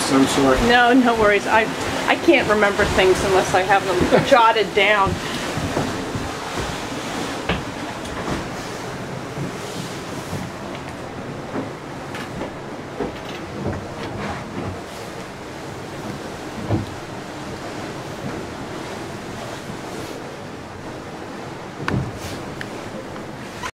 some sort. No, no worries. I, I can't remember things unless I have them jotted down.